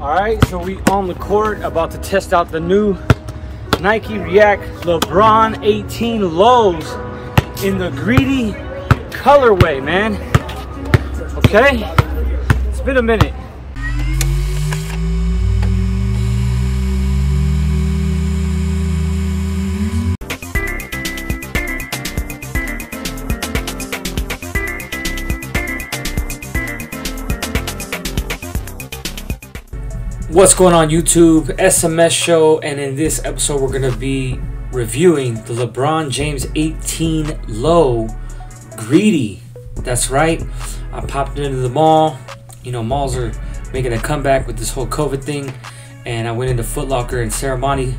All right, so we on the court about to test out the new Nike React LeBron 18 lows in the greedy colorway, man. Okay, it's been a minute. What's going on YouTube? SMS show and in this episode we're going to be reviewing the LeBron James 18 low greedy. That's right. I popped into the mall. You know, malls are making a comeback with this whole COVID thing and I went into Foot Locker in Serramonte,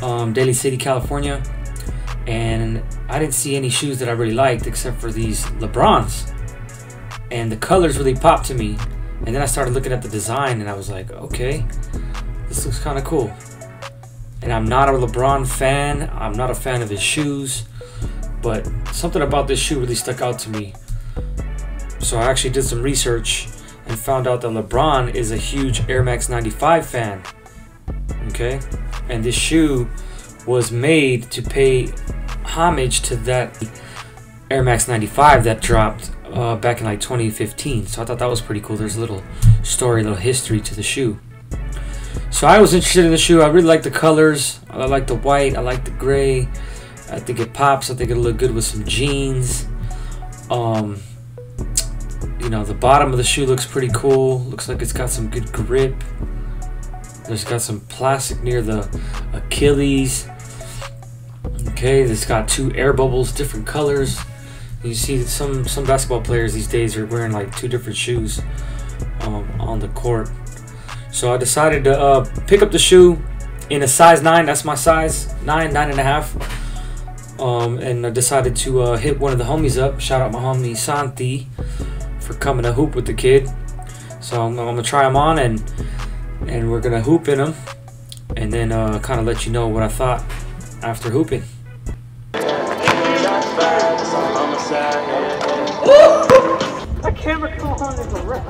um, Daly City, California. And I didn't see any shoes that I really liked except for these LeBrons. And the colors really popped to me and then I started looking at the design and I was like, okay, this looks kind of cool. And I'm not a LeBron fan. I'm not a fan of his shoes. But something about this shoe really stuck out to me. So I actually did some research and found out that LeBron is a huge Air Max 95 fan. Okay? And this shoe was made to pay homage to that Air Max 95 that dropped uh, back in like 2015. So I thought that was pretty cool. There's a little story, a little history to the shoe. So I was interested in the shoe. I really like the colors. I like the white. I like the gray. I think it pops. I think it'll look good with some jeans. Um, you know, the bottom of the shoe looks pretty cool. Looks like it's got some good grip. There's got some plastic near the Achilles. Okay, it's got two air bubbles, different colors. You see some some basketball players these days are wearing like two different shoes um, on the court. So I decided to uh, pick up the shoe in a size nine. That's my size nine, nine and a half. Um, and I decided to uh, hit one of the homies up. Shout out my homie Santi for coming to hoop with the kid. So I'm, I'm gonna try them on and and we're gonna hoop in them, and then uh, kind of let you know what I thought after hooping. That camera come on is a rap.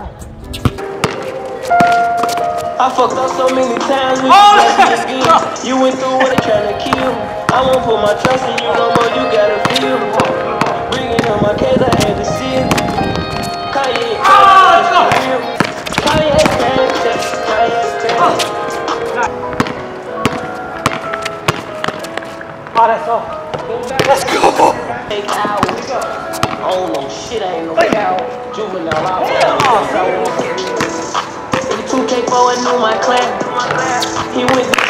I fucked up so many times with oh, you. You went through what they trying to kill. I won't put my trust in you no more, you gotta feel. Bringing up my case, I had to see it. Kanye, ah, Kanye, Kanye, Kanye, Kanye, ah, Oh, ah, that's all. Let's. Oh no shit, I ain't no cow. Juvenile, I 2K boy knew my clan. He went to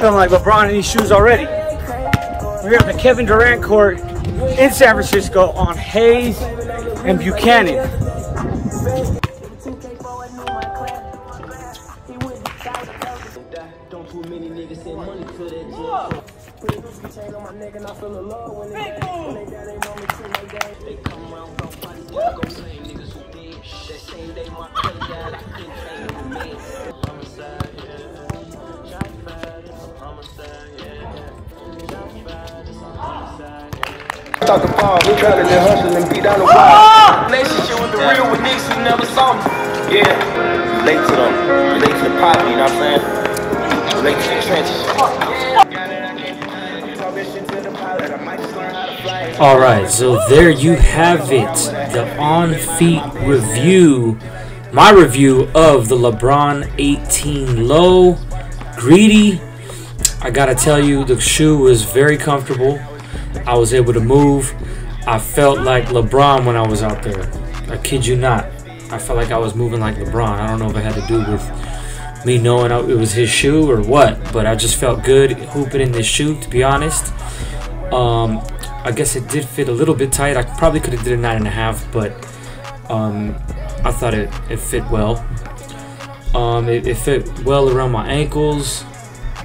Feeling like LeBron in these shoes already. We're here at the Kevin Durant court in San Francisco on Hayes and Buchanan. Don't Talk about we try to get hustle and beat down the wall. Relationship with the real with niggas who never saw me. Yeah, relate to them, relate to the pop, you know what I'm saying? Relate to the trenches. All right, so there you have it. The on feet review. My review of the LeBron 18 low. Greedy. I gotta tell you, the shoe was very comfortable. I was able to move. I felt like LeBron when I was out there. I kid you not. I felt like I was moving like LeBron. I don't know if it had to do with me knowing it was his shoe or what, but I just felt good hooping in this shoe, to be honest. Um, I guess it did fit a little bit tight. I probably could have did a nine and a half, but um, I thought it, it fit well. Um, it, it, fit well around my ankles.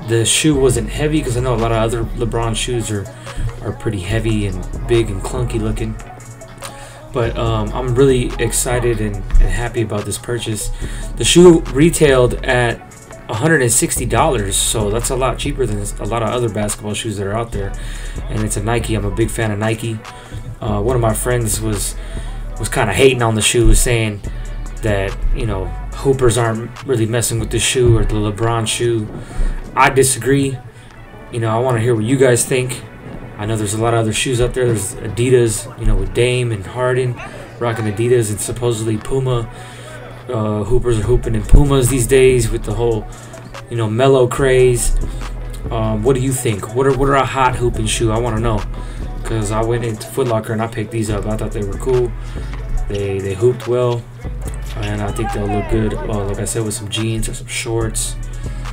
The shoe wasn't heavy because I know a lot of other LeBron shoes are are pretty heavy and big and clunky looking. But um, I'm really excited and, and happy about this purchase. The shoe retailed at $160 so that's a lot cheaper than a lot of other basketball shoes that are out there and it's a Nike I'm a big fan of Nike uh, one of my friends was was kind of hating on the shoes saying that you know Hoopers aren't really messing with the shoe or the LeBron shoe. I disagree. You know, I want to hear what you guys think. I know there's a lot of other shoes out there. There's Adidas, you know, with Dame and Harden rocking Adidas, and supposedly Puma. Uh, hoopers are hooping in Pumas these days with the whole, you know, Melo craze. Um, what do you think? What are what are a hot hooping shoe? I want to know because I went into Foot Locker and I picked these up. I thought they were cool. They they hooped well, and I think they'll look good. Uh, like I said, with some jeans or some shorts.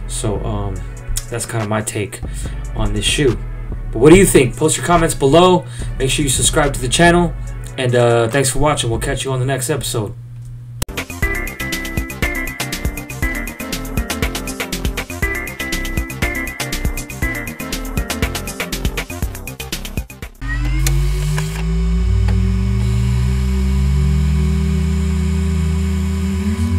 So um, that's kind of my take on this shoe. But what do you think? Post your comments below. Make sure you subscribe to the channel. And uh, thanks for watching. We'll catch you on the next episode.